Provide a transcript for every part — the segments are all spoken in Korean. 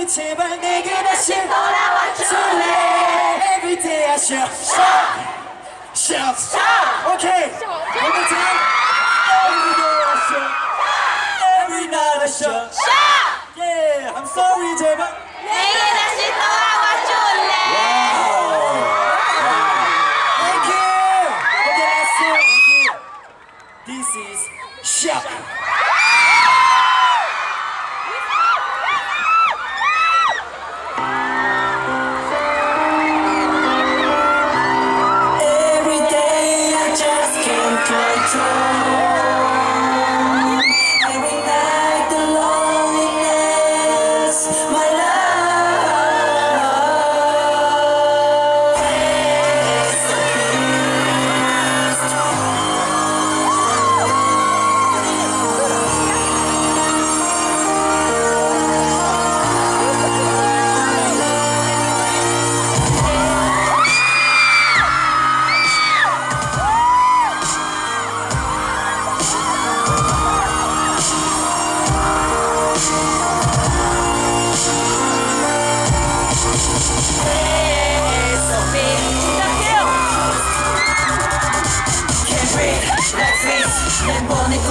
every 제발 내게 다시 돌아와줘 Every day I shout Shout Shout. Shout Okay.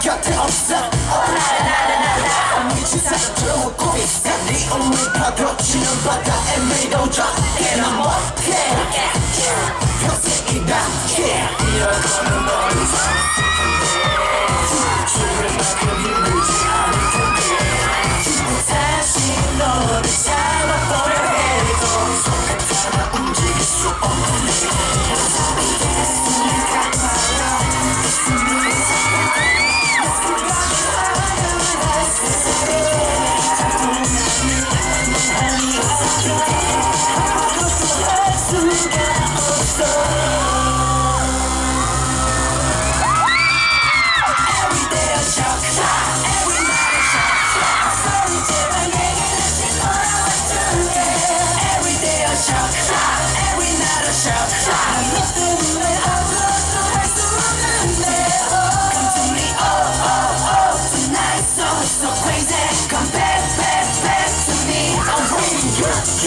곁에 없어. 나나나나나 미친 사람 저런 꿈이 있어. 네 운이 파도치는 바다에 매도 적게 난 못해? 평생이다 이럴 거는 뭐 어디서